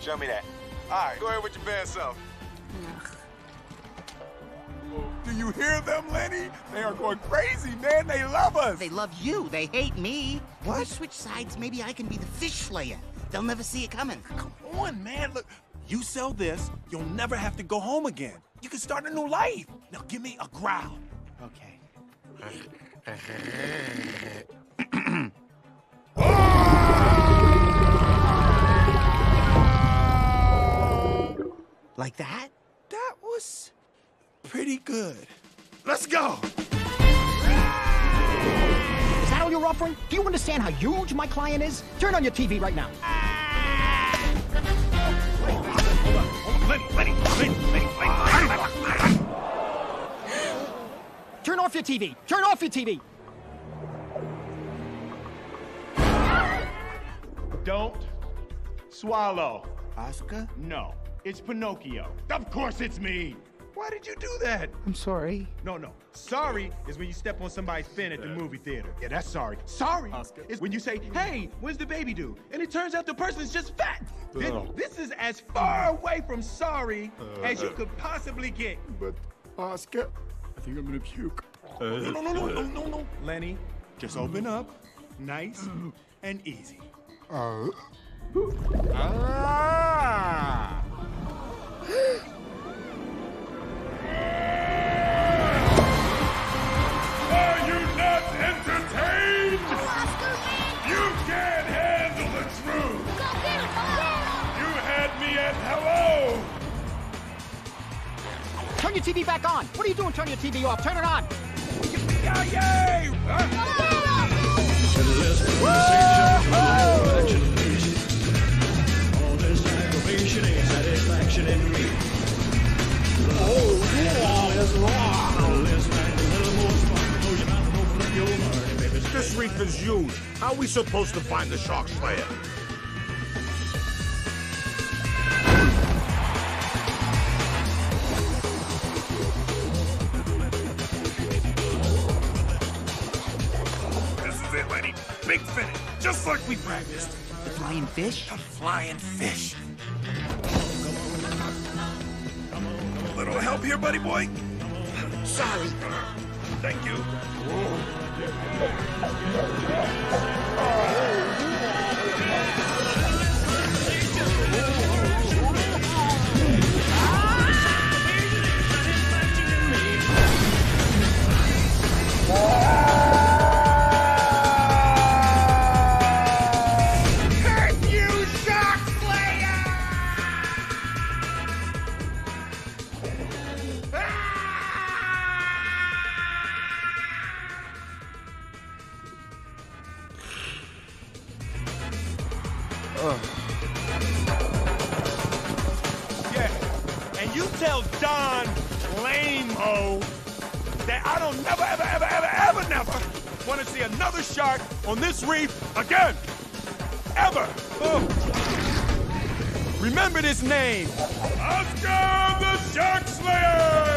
Show me that. All right, go ahead with your bad self. Do you hear them, Lenny? They are going crazy, man. They love us. They love you. They hate me. What? If we switch sides, maybe I can be the fish slayer. They'll never see it coming. Come on, man. Look, you sell this, you'll never have to go home again. You can start a new life. Now give me a growl. Okay. Like that? That was pretty good. Let's go. Is that all you're offering? Do you understand how huge my client is? Turn on your TV right now. Turn off your TV. Turn off your TV. Don't swallow. Oscar? No, it's Pinocchio. Of course it's me. Why did you do that? I'm sorry. No, no. Sorry is when you step on somebody's fin at the movie theater. Yeah, that's sorry. Sorry Oscar. is when you say, hey, when's the baby due? And it turns out the person is just fat. This, this is as far away from sorry as you could possibly get. But, Oscar, I think I'm gonna puke. No, no, no, no, no, no, no. Lenny, just open up. Nice and easy. Uh. Ah! Turn your TV back on. What are you doing? Turn your TV off. Turn it on. This reef is huge. How are we supposed to find the shark slayer? It, Lenny. Big finish, just like we practiced. The flying fish? The Flying fish. Little help here, buddy boy? Sorry. Thank you. Yeah. And you tell Don Lame-o that I don't never, ever, ever, ever, ever, never want to see another shark on this reef again. Ever. Oh. Remember this name. Oscar the Shark Slayer!